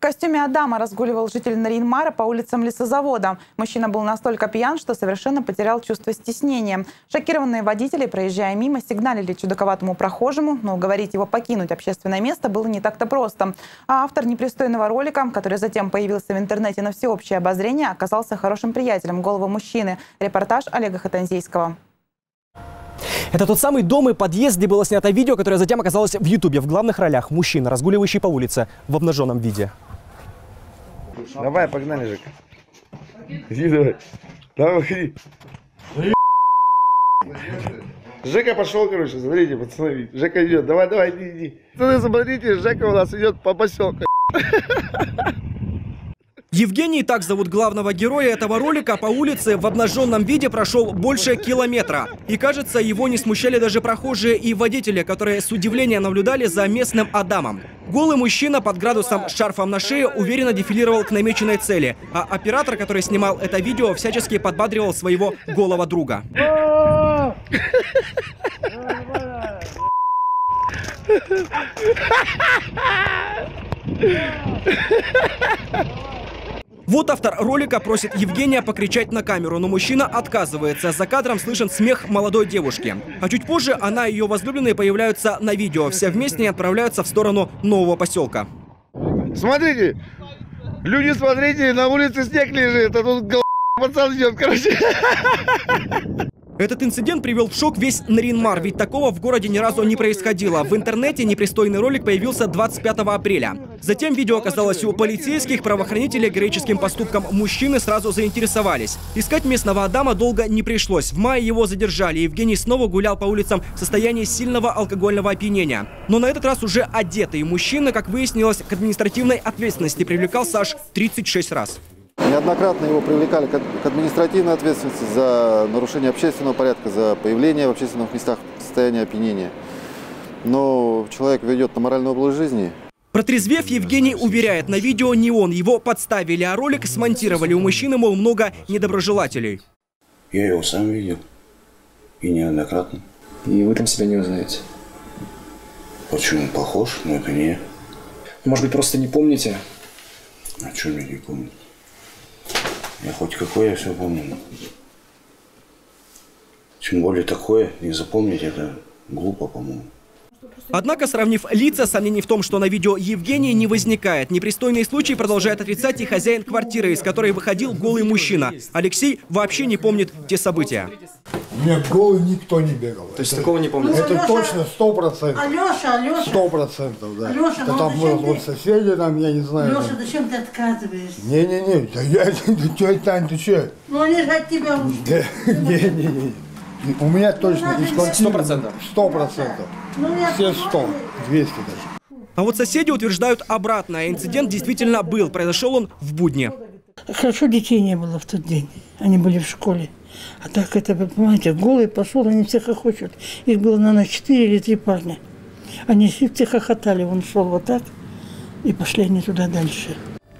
В костюме Адама разгуливал житель Наринмара по улицам лесозавода. Мужчина был настолько пьян, что совершенно потерял чувство стеснения. Шокированные водители, проезжая мимо, сигналили чудаковатому прохожему, но уговорить его покинуть общественное место было не так-то просто. А автор непристойного ролика, который затем появился в интернете на всеобщее обозрение, оказался хорошим приятелем голого мужчины. Репортаж Олега Хатанзейского. Это тот самый дом и подъезд, где было снято видео, которое затем оказалось в Ютубе. В главных ролях мужчина, разгуливающий по улице в обнаженном виде. Давай, погнали, Жека. Иди давай. Давай, иди. Жека пошел, короче, смотрите, пацаны. Жека идет. Давай, давай, иди, иди. Пацаны, смотрите, Жека у нас идет по поселку. Евгений, так зовут главного героя этого ролика, по улице в обнаженном виде прошел больше километра. И кажется, его не смущали даже прохожие и водители, которые с удивлением наблюдали за местным Адамом. Голый мужчина под градусом с шарфом на шее уверенно дефилировал к намеченной цели, а оператор, который снимал это видео, всячески подбадривал своего голого друга. Вот автор ролика просит Евгения покричать на камеру, но мужчина отказывается. За кадром слышен смех молодой девушки. А чуть позже она и ее возлюбленные появляются на видео. Все вместе отправляются в сторону нового поселка. Смотрите, люди, смотрите, на улице снег лежит, а тут пацан идет, короче. Этот инцидент привел в шок весь Наринмар, ведь такого в городе ни разу не происходило. В интернете непристойный ролик появился 25 апреля. Затем видео оказалось у полицейских, правоохранителей героическим поступком мужчины сразу заинтересовались. Искать местного Адама долго не пришлось. В мае его задержали. Евгений снова гулял по улицам в состоянии сильного алкогольного опьянения. Но на этот раз уже одетый мужчина, как выяснилось, к административной ответственности привлекался аж 36 раз. Неоднократно его привлекали к административной ответственности за нарушение общественного порядка, за появление в общественных местах в состоянии опьянения. Но человек ведет на моральный образ жизни. Протрезвев, Евгений уверяет, на видео не он, его подставили, а ролик смонтировали. У мужчины, мол, много недоброжелателей. Я его сам видел. И неоднократно. И вы там себя не узнаете? Почему? Похож, но это не Может быть, просто не помните? А что мне не помнить? Я хоть какое, все помню. Тем более такое, не запомнить это глупо, по-моему. Однако, сравнив лица, сомнений в том, что на видео Евгения не возникает. Непристойный случай продолжает отрицать и хозяин квартиры, из которой выходил голый мужчина. Алексей вообще не помнит те события. Нет, голый никто не бегал. То есть это, такого не помните? Это Алеша, точно, сто процентов. Алеша, Алеша. Сто процентов, да. Алеша, это там вот, вот соседи там, я не знаю. Алеша, зачем ты отказываешься? Не-не-не, да я, ты, ты, Тань, ты че? Ну они же от тебя ушли. Не-не-не. У меня точно из квартиры. Сто процентов? Сто процентов. Ну, Все сто, двести даже. А вот соседи утверждают обратное. Инцидент действительно был. Произошел он в будни. Хорошо детей не было в тот день. Они были в школе. А так это, вы понимаете, голый пошел, они все хохочут. Их было, наверное, четыре или три парня. Они все хохотали, он шел вот так, и пошли они туда дальше.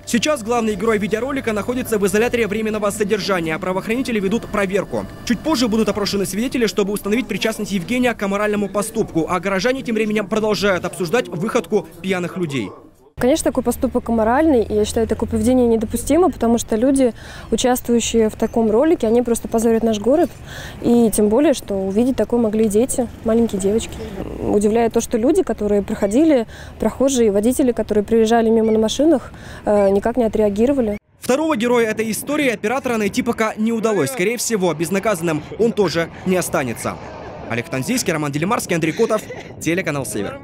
Сейчас главный герой видеоролика находится в изоляторе временного содержания. Правоохранители ведут проверку. Чуть позже будут опрошены свидетели, чтобы установить причастность Евгения к аморальному поступку. А горожане тем временем продолжают обсуждать выходку пьяных людей. Конечно, такой поступок аморальный, и я считаю, такое поведение недопустимо, потому что люди, участвующие в таком ролике, они просто позорят наш город, и тем более, что увидеть такое могли дети, маленькие девочки. Удивляет то, что люди, которые проходили, прохожие, водители, которые приезжали мимо на машинах, э, никак не отреагировали. Второго героя этой истории оператора найти пока не удалось. Скорее всего, безнаказанным он тоже не останется. Олег Танзийский, Роман Делимарский, Андрей Котов, телеканал «Север».